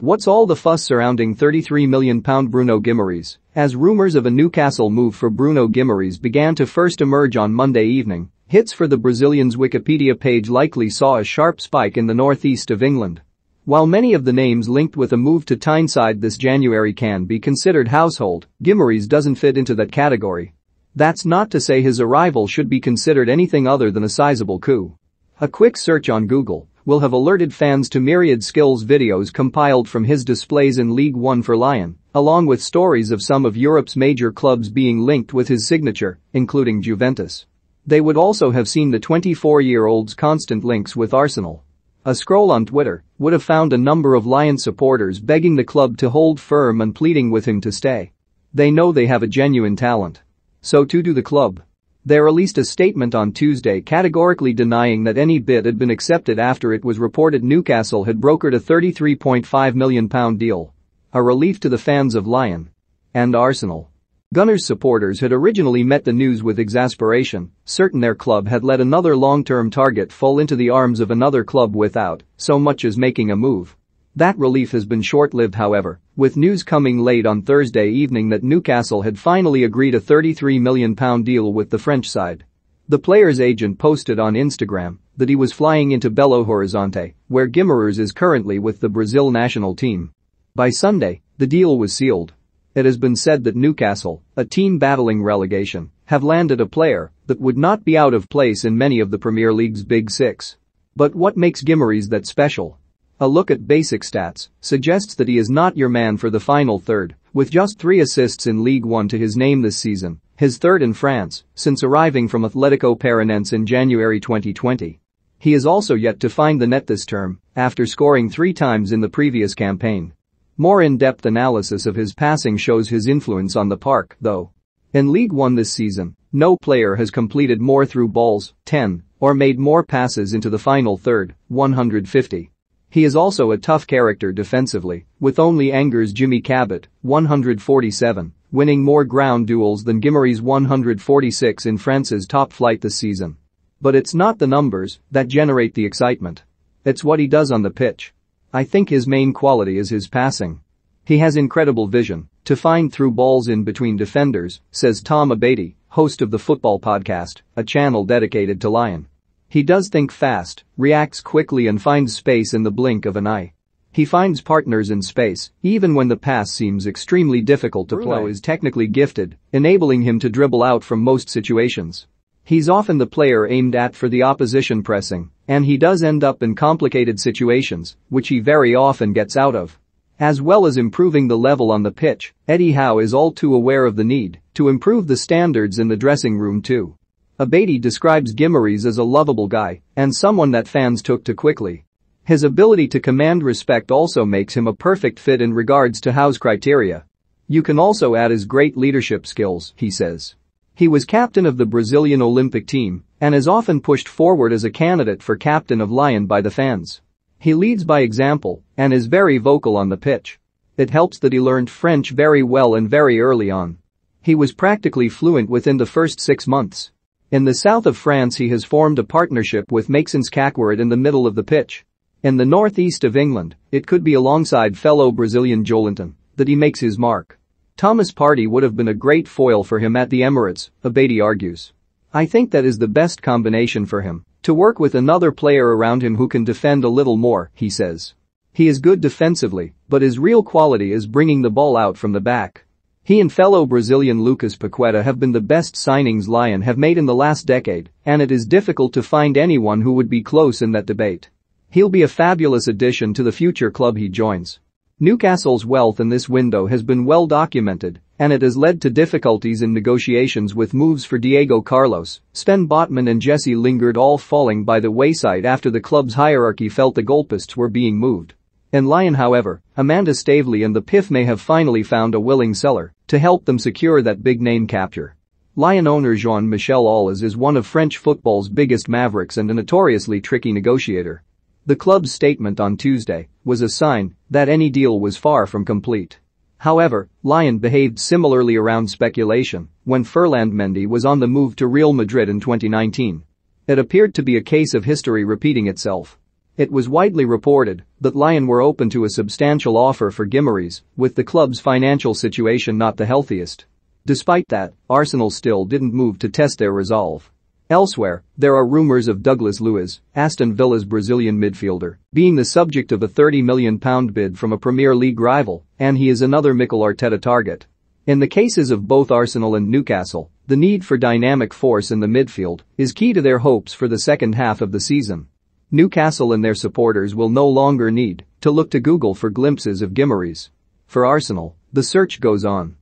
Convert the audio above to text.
What's all the fuss surrounding £33 million Bruno Guimaraes? As rumours of a Newcastle move for Bruno Guimaraes began to first emerge on Monday evening, hits for the Brazilian's Wikipedia page likely saw a sharp spike in the northeast of England. While many of the names linked with a move to Tyneside this January can be considered household, Guimaraes doesn't fit into that category. That's not to say his arrival should be considered anything other than a sizable coup. A quick search on Google will have alerted fans to myriad skills videos compiled from his displays in Ligue 1 for Lyon, along with stories of some of Europe's major clubs being linked with his signature, including Juventus. They would also have seen the 24-year-old's constant links with Arsenal. A scroll on Twitter would have found a number of Lyon supporters begging the club to hold firm and pleading with him to stay. They know they have a genuine talent. So too do the club. They released a statement on Tuesday categorically denying that any bid had been accepted after it was reported Newcastle had brokered a £33.5 million deal. A relief to the fans of Lyon. And Arsenal. Gunners supporters had originally met the news with exasperation, certain their club had let another long-term target fall into the arms of another club without so much as making a move. That relief has been short-lived however, with news coming late on Thursday evening that Newcastle had finally agreed a £33 million deal with the French side. The player's agent posted on Instagram that he was flying into Belo Horizonte, where Guimaraes is currently with the Brazil national team. By Sunday, the deal was sealed. It has been said that Newcastle, a team battling relegation, have landed a player that would not be out of place in many of the Premier League's big six. But what makes Guimaraes that special? A look at basic stats suggests that he is not your man for the final third, with just three assists in Ligue 1 to his name this season, his third in France, since arriving from Atletico Paranaense in January 2020. He is also yet to find the net this term, after scoring three times in the previous campaign. More in-depth analysis of his passing shows his influence on the park, though. In Ligue 1 this season, no player has completed more through balls, 10, or made more passes into the final third, 150. He is also a tough character defensively, with only Angers Jimmy Cabot, 147, winning more ground duels than Guimaraes 146 in France's top flight this season. But it's not the numbers that generate the excitement. It's what he does on the pitch. I think his main quality is his passing. He has incredible vision to find through balls in between defenders, says Tom Abady, host of the Football Podcast, a channel dedicated to Lyon. He does think fast, reacts quickly and finds space in the blink of an eye. He finds partners in space, even when the pass seems extremely difficult to Bruno is technically gifted, enabling him to dribble out from most situations. He's often the player aimed at for the opposition pressing, and he does end up in complicated situations, which he very often gets out of. As well as improving the level on the pitch, Eddie Howe is all too aware of the need to improve the standards in the dressing room too. Abady describes Guimaraes as a lovable guy and someone that fans took to quickly. His ability to command respect also makes him a perfect fit in regards to Howe's criteria. You can also add his great leadership skills, he says. He was captain of the Brazilian Olympic team and is often pushed forward as a candidate for captain of Lyon by the fans. He leads by example and is very vocal on the pitch. It helps that he learned French very well and very early on. He was practically fluent within the first six months. In the south of France he has formed a partnership with Maxence Caqueret in the middle of the pitch. In the northeast of England, it could be alongside fellow Brazilian Joelinton that he makes his mark. Thomas Partey would have been a great foil for him at the Emirates, Abady argues. I think that is the best combination for him, to work with another player around him who can defend a little more, he says. He is good defensively, but his real quality is bringing the ball out from the back. He and fellow Brazilian Lucas Paqueta have been the best signings Lyon have made in the last decade, and it is difficult to find anyone who would be close in that debate. He'll be a fabulous addition to the future club he joins. Newcastle's wealth in this window has been well documented, and it has led to difficulties in negotiations with moves for Diego Carlos, Sven Botman and Jesse Lingard all falling by the wayside after the club's hierarchy felt the goalposts were being moved. In Lyon however, Amanda Staveley and the PIF may have finally found a willing seller to help them secure that big name capture. Lyon owner Jean-Michel Aulas is one of French football's biggest mavericks and a notoriously tricky negotiator. The club's statement on Tuesday was a sign that any deal was far from complete. However, Lyon behaved similarly around speculation when Ferland Mendy was on the move to Real Madrid in 2019. It appeared to be a case of history repeating itself. It was widely reported that Lyon were open to a substantial offer for Guimaraes, with the club's financial situation not the healthiest. Despite that, Arsenal still didn't move to test their resolve. Elsewhere, there are rumours of Douglas Luiz, Aston Villa's Brazilian midfielder, being the subject of a £30 million bid from a Premier League rival, and he is another Mikel Arteta target. In the cases of both Arsenal and Newcastle, the need for dynamic force in the midfield is key to their hopes for the second half of the season. Newcastle and their supporters will no longer need to look to Google for glimpses of Guimaraes. For Arsenal, the search goes on.